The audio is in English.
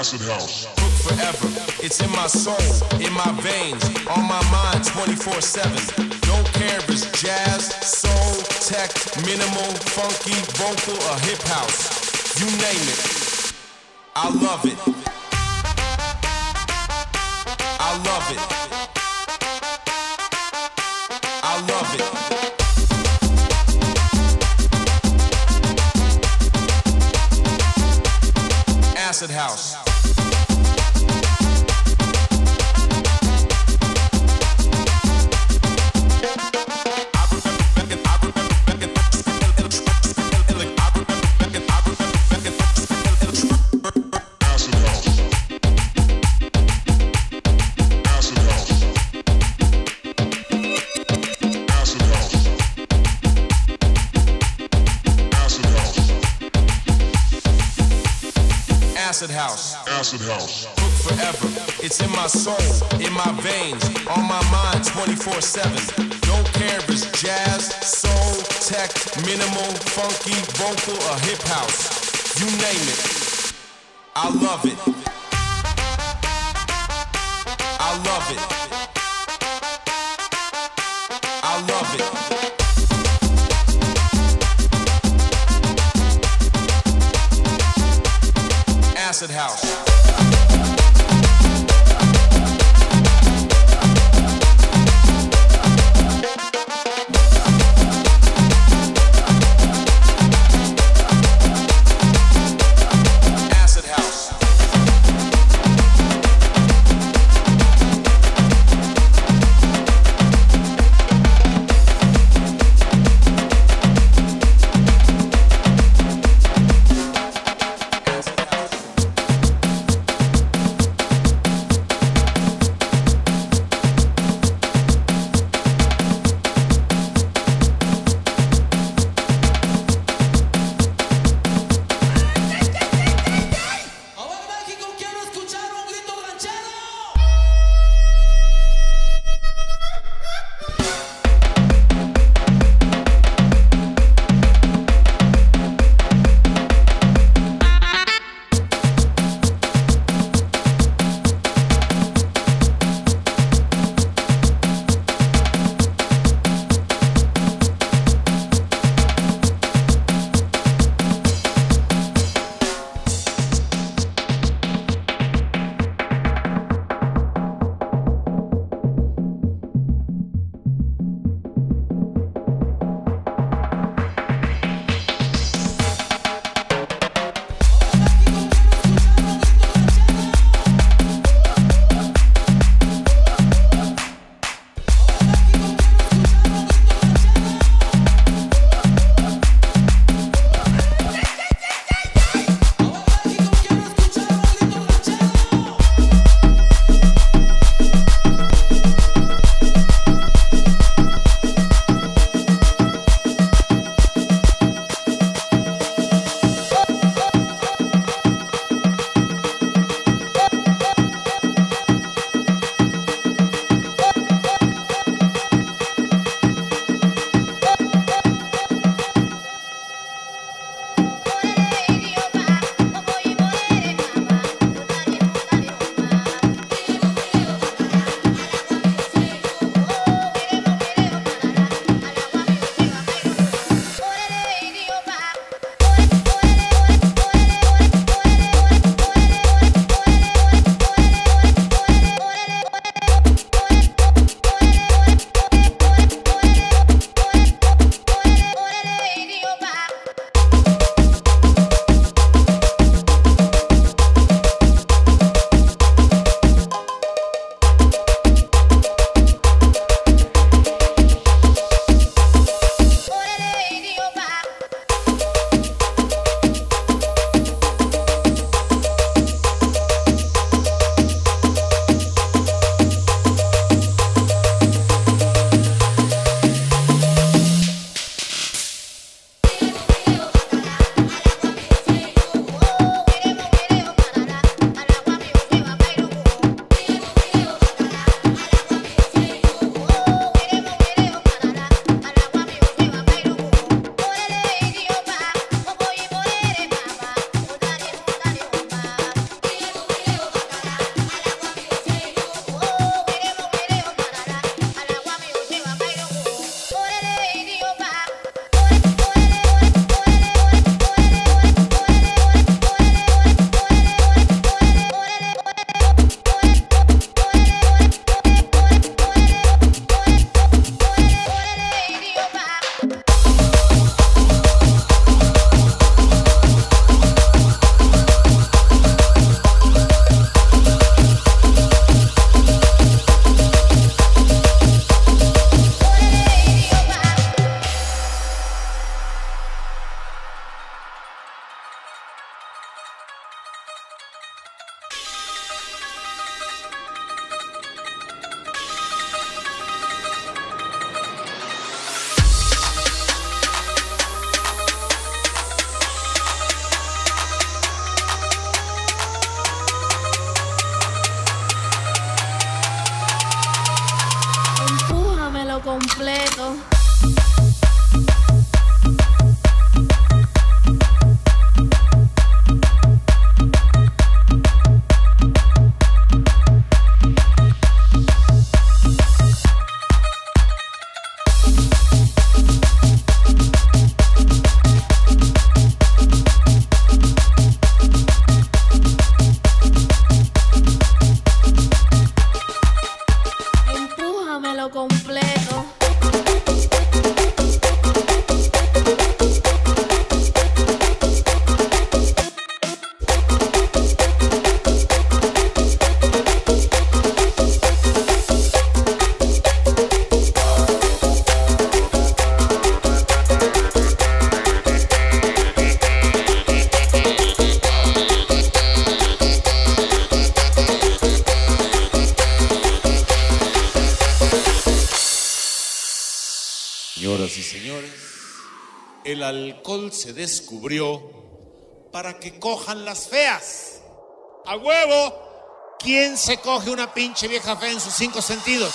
Acid house. Cook forever. It's in my soul, in my veins, on my mind 24 7. Don't care if it's jazz, soul, tech, minimal, funky, vocal, or hip house. You name it. I love it. I love it. I love it. Acid House. House. Acid house. Cook forever. It's in my soul, in my veins, on my mind 24 7. Don't care if it's jazz, soul, tech, minimal, funky, vocal, or hip house. You name it. I love it. I love it. I love it. Acid House. Alcohol se descubrió para que cojan las feas. ¡A huevo! ¿Quién se coge una pinche vieja fea en sus cinco sentidos?